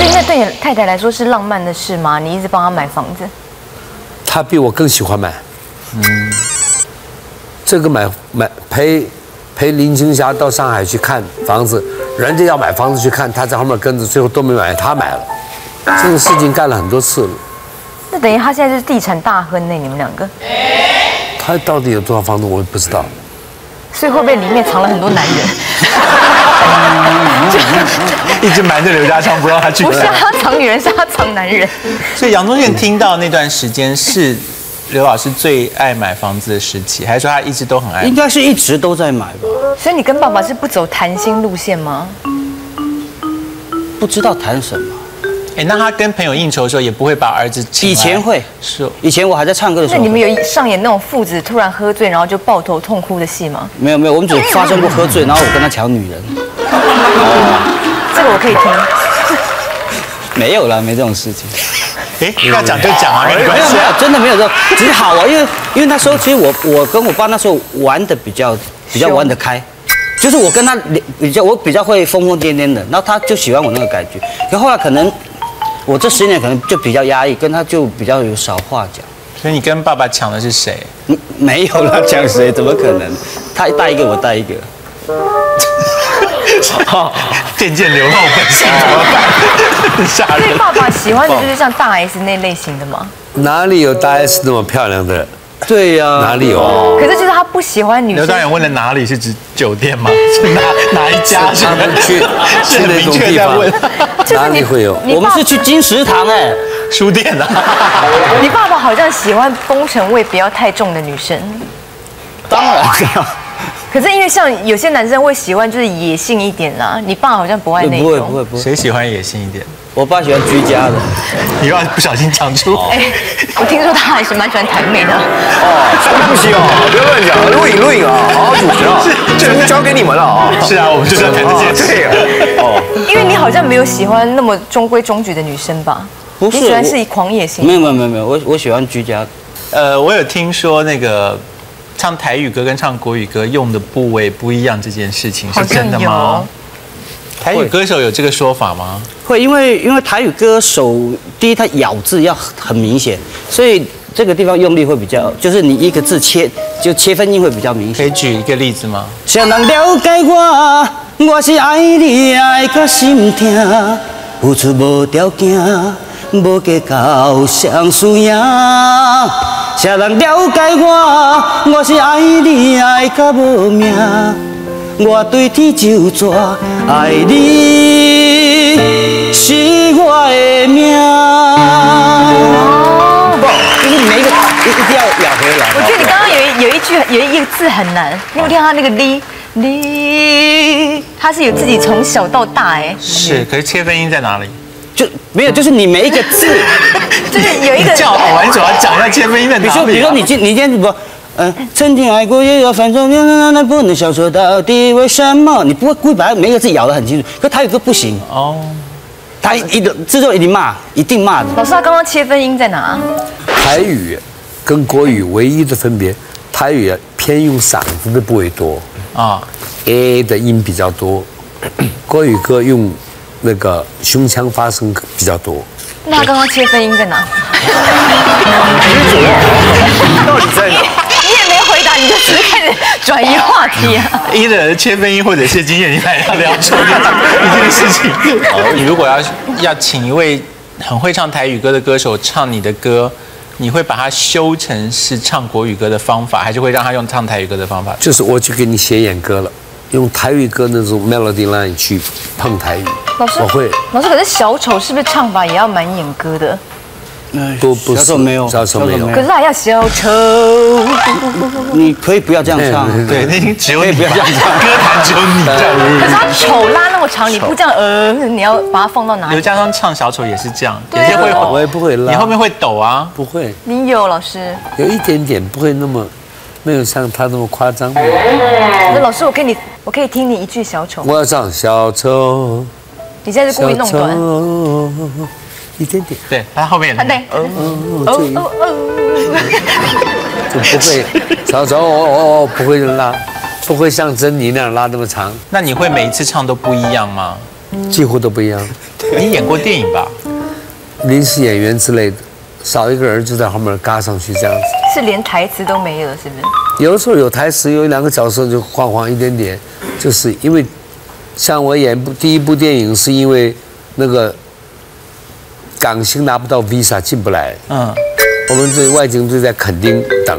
所以那对你太太来说是浪漫的事吗？你一直帮她买房子，她比我更喜欢买。嗯，这个买买陪陪林青霞到上海去看房子，人家要买房子去看，她在后面跟着，最后都没买，她买了。这个事情干了很多次了。那等于他现在是地产大亨呢，你们两个，他到底有多少房子我也不知道。所以会不会里面藏了很多男人？一直瞒着刘家昌不让他去不是啊，他藏女人，是他藏男人。所以杨宗宪听到那段时间是刘老师最爱买房子的时期，还是说他一直都很爱应？该是一直都在买吧，所以你跟爸爸是不走谈心路线吗？不知道谈什么。哎，那他跟朋友应酬的时候也不会把儿子请以前会，是以前我还在唱歌的时候，那你们有上演那种父子突然喝醉然后就抱头痛哭的戏吗？没有没有，我们只发生过喝醉，然后我跟他抢女人，这个我可以听。没有啦，没这种事情。哎，要讲就讲啊，没没关系啊。有没有，真的没有这种，只是好啊，因为因为那时候其实我我跟我爸那时候玩的比较比较玩得开，就是我跟他比较我比较会疯疯癫癫的，然后他就喜欢我那个感觉，可后来可能我这十年可能就比较压抑，跟他就比较有少话讲。所以你跟爸爸抢的是谁？嗯没有啦，抢谁？怎么可能？他带一个，我带一个。渐渐流露本性怎么办？吓所以人。爸爸喜欢的就是像大 S 那类型的吗？哪里有大 S 那么漂亮的？对呀、哪里有？可是就是他不喜欢女生刘导。演问的哪里是指酒店吗？是哪哪一家？他们去是明去那种地方哪里会有？我们是去金石堂哎、书店啊。你爸爸好像喜欢风尘味不要太重的女生，当然 可是因为像有些男生会喜欢就是野性一点啦，你爸好像不爱那不会不种。会不会，谁喜欢野性一点？我爸喜欢居家的。你又要不小心讲出。哎，我听说他还是蛮喜欢台妹的。哦对不起哦，不要乱讲，录影录影啊，好好主持啊，节目交给你们了啊。是啊，我们就是要谈这件事。对啊，哦，因为你好像没有喜欢那么中规中矩的女生吧？不是你喜欢是以狂野型没。有没有没有没有，我我喜欢居家。呃，我有听说那个唱台语歌跟唱国语歌用的部位不一样这件事情是真的吗？台语歌手有这个说法吗？会因为因为台语歌手，第一他咬字要很明显，所以这个地方用力会比较，就是你一个字切就切分音会比较明显。可以举一个例子吗？谁人了解我？我是爱你爱到心痛，付出无条件，无计较相输赢。谁人了解我？我是爱你爱到无命，我对天就绝，爱你是我的命。不就是你每一个一一定要咬回来。我觉得你刚刚有一有一句有一个字很难，你有听到他那个哩哩？他是有自己从小到大哎，是，可是切分音在哪里？就没有，就是你每一个字，就是有一个叫好玩，主要讲一下切分音在哪里啊。比如说，比如说你今你今天不，嗯，曾经爱过也有反正那那那不能相处到底为什么？你不会故意把每一个字咬得很清楚，可台语歌不行，哦，他一一定制作一定骂，一定骂的。老师他刚刚切分音在哪？台语跟国语唯一的分别，台语偏用嗓子的部位多啊，，a 的音比较多，国语歌用那个胸腔发声比较多。那他刚刚切分音在哪？到底在哪？你也没回答，你就直接开始转移话题啊。一的切分音或者是经验，你来要聊出一件事情。你如果要要请一位很会唱台语歌的歌手唱你的歌，你会把它修成是唱国语歌的方法，还是会让他用唱台语歌的方法？就是我去给你写演歌了，用台语歌那种 melody line 去碰台语，老师我会老师，可是小丑是不是唱法也要蛮演歌的？不不是小丑没有小丑没有可是还要小丑。你可以不要这样唱，对，那已经只有你，可以不要这样唱歌坛只有你这样。可是他丑拉那么长，你不这样呃，你要把它放到哪里？刘家庄唱小丑也是这样，有些会我也不会拉，你后面会抖啊。不会，你有老师？有一点点不会那么，没有像他那么夸张。那老师，我可以你，我可以听你一句小丑。我要唱小丑，你现在是故意弄短。一点点，对，他后面啊，对。哦，哦哦 不会小丑哦哦哦不会拉，不会像珍妮那样拉那么长。那你会每一次唱都不一样吗？几乎都不一样。你演过电影吧？临时演员之类的，少一个人就在后面嘎上去这样子。是连台词都没有，是不是？有的时候有台词，有两个角色就晃晃一点点，就是因为像我演部第一部电影，是因为那个港星拿不到 visa 进不来，嗯，我们这外景队在垦丁等，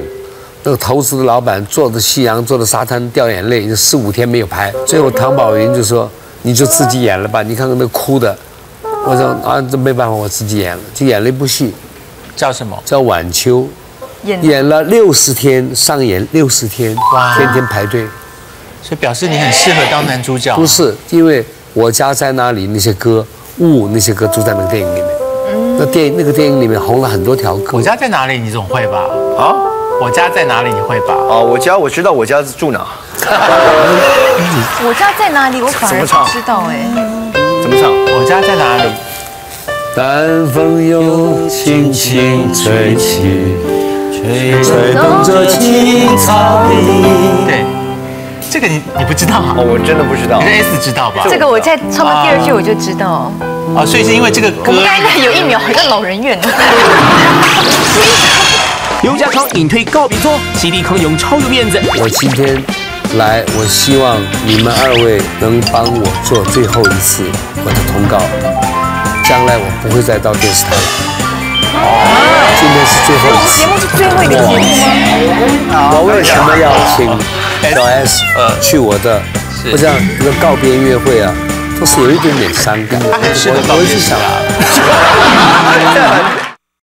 那个投资的老板坐着夕阳，坐着沙滩掉眼泪，四五天没有拍。最后唐宝云就说：“你就自己演了吧，你看看那哭的。”我说：“啊，这没办法，我自己演了，就演了一部戏叫什么？叫《晚秋》，演演了六十天，上演六十天，哇天天排队。所以表示你很适合当男主角。不是，因为我家在哪里那些歌，雾那些歌都在那个电影里面。那电影那个电影里面红了很多条歌我。家在哪里？你总会吧？啊？我家在哪里？你会吧？哦，我家我知道我家是住哪，我家在哪里？我反而怎么唱不知道哎。怎么唱？我家在哪里？南风又轻轻吹起，吹动着青草地。对，这个你你不知道啊哦，？我真的不知道你。的 S 知道吧？这个我在唱到第二句我就知道，哦，所以是因为这个歌我们刚才那有一秒好像老人院。刘家昌隐退告别作，犀利康永超有面子。我今天来，我希望你们二位能帮我做最后一次我的通告，将来我不会再到电视台了。今天是最后一次节。目是最后一个我为什么要请小 S 去我的？我想一个告别音乐会啊，都是有一点点伤感。我我一直想。